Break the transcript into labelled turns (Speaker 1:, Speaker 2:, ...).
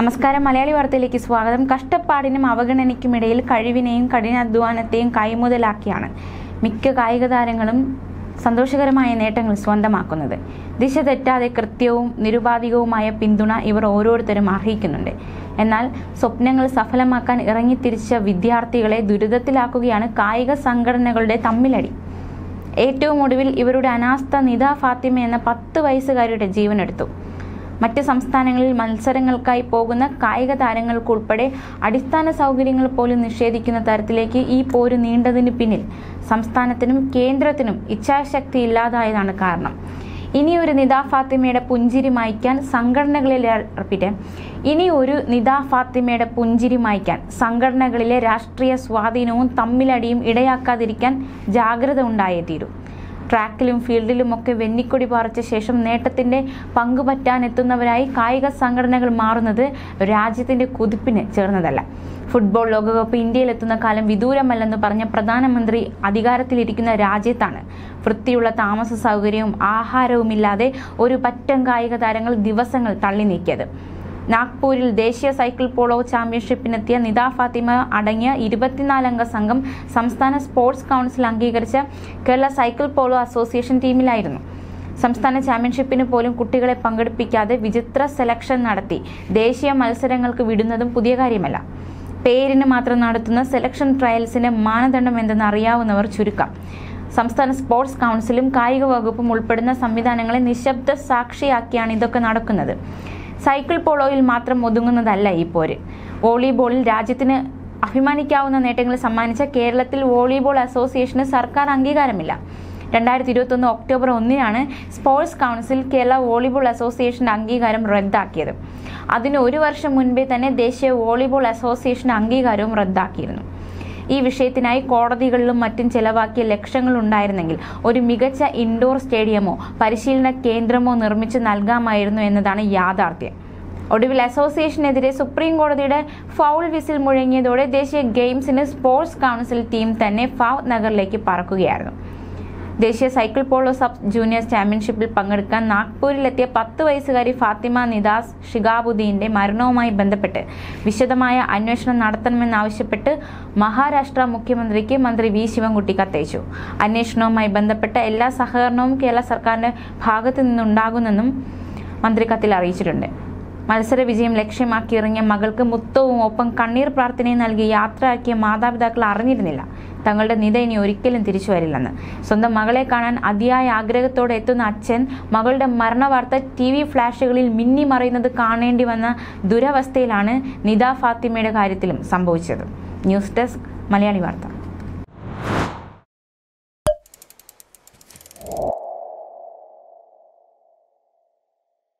Speaker 1: നമസ്കാരം. മലയാളി വാർത്തയിലേക്ക് സ്വാഗതം. കഷ്ടപ്പാടിനും അവഗണനയ്ക്കുമിടയിൽ കഴിവിനെയും കഠിനാധ്വാനത്തെയും കൈമുതലാക്കിയാണ് മിക്ക കായിക താരങ്ങളും സന്തോഷകരമായ നേട്ടങ്ങൾ സ്വന്തമാക്കുന്നത്. ദിശ തെറ്റാതെ കൃത്യവും നിരുപാധികവുമായ പിന്തുണ ഇവർ ഓരോരുത്തരും അർഹിക്കുന്നുണ്ട്. എന്നാൽ സ്വപ്നങ്ങൾ സഫലമാക്കാൻ ഇറങ്ങിത്തിരിച്ച വിദ്യാർത്ഥികളെ ദുരിതത്തിലാക്കുകയാണ് കായിക സംഘടനകളുടെ തമ്മിലടി. ഏറ്റവും ഒടുവിൽ ഇവരുടെ അനാസ്ഥ നിത ഫാത്തിമ എന്ന പത്ത് വയസ്സുകാരിയുടെ ജീവനെടുത്തു. മറ്റ് സംസ്ഥാനങ്ങളിൽ മത്സരങ്ങൾക്കായി പോകുന്ന കായിക താരങ്ങൾക്കുൾപ്പെടെ അടിസ്ഥാന സൗകര്യങ്ങൾ പോലും നിഷേധിക്കുന്ന തരത്തിലേക്ക് ഈ പോര് നീണ്ടതിന് പിന്നിൽ സംസ്ഥാനത്തിനും കേന്ദ്രത്തിനും ഇച്ഛാശക്തി ഇല്ലാതായതാണ് കാരണം. ഇനി ഒരു നിദാ ഫാത്തിമയുടെ പുഞ്ചിരി മായ്ക്കാൻ സംഘടനകളിലെ റിപ്പീറ്റ് ഇനി ഒരു നിദാ ഫാത്തിമയുടെ പുഞ്ചിരി മായ്ക്കാൻ സംഘടനകളിലെ രാഷ്ട്രീയ സ്വാധീനവും തമ്മിലടിയും ഇടയാക്കാതിരിക്കാൻ ജാഗ്രത ഉണ്ടായേ തീരൂ. ട്രാക്കിലും ഫീൽഡിലുമൊക്കെ വെന്നിക്കൊടി പാറിച്ച ശേഷം നേട്ടത്തിന്റെ പങ്കുപറ്റാനെത്തുന്നവരായി കായിക സംഘടനകൾ മാറുന്നത് രാജ്യത്തിന്റെ കുതിപ്പിന് ചേർന്നതല്ല. ഫുട്ബോൾ ലോകകപ്പ് ഇന്ത്യയിലെത്തുന്ന കാലം വിദൂരമല്ലെന്ന് പറഞ്ഞ പ്രധാനമന്ത്രി അധികാരത്തിലിരിക്കുന്ന രാജ്യത്താണ്. വൃത്തിയുള്ള താമസ സൗകര്യവും ആഹാരവുമില്ലാതെ ഒരു പറ്റം കായിക താരങ്ങൾ ദിവസങ്ങൾ തള്ളി നീക്കിയത്. നാഗ്പൂരിൽ ദേശീയ സൈക്കിൾ പോളോ ചാമ്പ്യൻഷിപ്പിനെത്തിയ നിത ഫാത്തിമ അടങ്ങിയ ഇരുപത്തിനാലംഗ സംഘം സംസ്ഥാന സ്പോർട്സ് കൗൺസിൽ അംഗീകരിച്ച കേരള സൈക്കിൾ പോളോ അസോസിയേഷൻ ടീമിലായിരുന്നു. സംസ്ഥാന ചാമ്പ്യൻഷിപ്പിന് പോലും കുട്ടികളെ പങ്കെടുപ്പിക്കാതെ വിചിത്ര സെലക്ഷൻ നടത്തി ദേശീയ മത്സരങ്ങൾക്ക് വിടുന്നതും പുതിയ കാര്യമല്ല. പേരിന് മാത്രം നടത്തുന്ന സെലക്ഷൻ ട്രയൽസിന്റെ മാനദണ്ഡം എന്തെന്ന് അറിയാവുന്നവർ ചുരുക്കം. സംസ്ഥാന സ്പോർട്സ് കൗൺസിലും കായിക വകുപ്പും ഉൾപ്പെടുന്ന സംവിധാനങ്ങളെ നിശബ്ദ സാക്ഷിയാക്കിയാണ് ഇതൊക്കെ നടക്കുന്നത്. സൈക്കിൾ പോളോയിൽ മാത്രം ഒതുങ്ങുന്നതല്ല ഈ പോര്. വോളിബോളിൽ രാജ്യത്തിന് അഭിമാനിക്കാവുന്ന നേട്ടങ്ങൾ സമ്മാനിച്ച കേരളത്തിൽ വോളിബോൾ അസോസിയേഷന് സർക്കാർ അംഗീകാരമില്ല. രണ്ടായിരത്തി ഇരുപത്തൊന്ന് ഒക്ടോബർ ഒന്നിനാണ് സ്പോർട്സ് കൗൺസിൽ കേരള വോളിബോൾ അസോസിയേഷന്റെ അംഗീകാരം റദ്ദാക്കിയത്. അതിന് ഒരു വർഷം മുൻപേ തന്നെ ദേശീയ വോളിബോൾ അസോസിയേഷൻ അംഗീകാരവും റദ്ദാക്കിയിരുന്നു. ഈ വിഷയത്തിനായി കോടതികളിലും മറ്റും ചെലവാക്കിയ ലക്ഷങ്ങൾ ഉണ്ടായിരുന്നെങ്കിൽ ഒരു മികച്ച ഇൻഡോർ സ്റ്റേഡിയമോ പരിശീലന കേന്ദ്രമോ നിർമ്മിച്ച് നൽകാമായിരുന്നു എന്നതാണ് യാഥാർത്ഥ്യം. ഒടുവിൽ അസോസിയേഷനെതിരെ സുപ്രീം കോടതിയുടെ ഫൗൾ വിസിൽ മുഴങ്ങിയതോടെ ദേശീയ ഗെയിംസിന് സ്പോർട്സ് കൗൺസിൽ ടീം തന്നെ ഫൗ നഗറിലേക്ക് പറക്കുകയായിരുന്നു. ദേശീയ സൈക്കിൾ പോളോ സബ് ജൂനിയർ ചാമ്പ്യൻഷിപ്പിൽ പങ്കെടുക്കാൻ നാഗ്പൂരിലെത്തിയ പത്ത് വയസ്സുകാരി ഫാത്തിമ നിദാസ് ഷിഗാബുദ്ദീന്റെ മരണവുമായി ബന്ധപ്പെട്ട് വിശദമായ അന്വേഷണം നടത്തണമെന്നാവശ്യപ്പെട്ട് മഹാരാഷ്ട്ര മുഖ്യമന്ത്രിക്ക് മന്ത്രി വി ശിവൻകുട്ടി കത്തയച്ചു. അന്വേഷണവുമായി ബന്ധപ്പെട്ട എല്ലാ സഹകരണവും കേരള സർക്കാരിന്റെ ഭാഗത്തു നിന്നുണ്ടാകുമെന്നും മന്ത്രി കത്തിൽ അറിയിച്ചിട്ടുണ്ട്. മത്സര വിജയം ലക്ഷ്യമാക്കി ഇറങ്ങിയ മകൾക്ക് മുത്തവും ഒപ്പം കണ്ണീർ പ്രാർത്ഥനയും നൽകി യാത്രയാക്കിയ മാതാപിതാക്കൾ അറിഞ്ഞിരുന്നില്ല. തങ്ങളുടെ നിത ഇനി ഒരിക്കലും തിരിച്ചു വരില്ലെന്ന്. സ്വന്തം മകളെ കാണാൻ അതിയായ ആഗ്രഹത്തോടെ എത്തുന്ന അച്ഛൻ മകളുടെ മരണവാർത്ത ടി വി ഫ്ലാഷുകളിൽ മിന്നി മറയുന്നത് കാണേണ്ടി വന്ന ദുരവസ്ഥയിലാണ് നിത ഫാത്തിമയുടെ കാര്യത്തിലും സംഭവിച്ചത്. ന്യൂസ് ഡെസ്ക് മലയാളി വാർത്ത.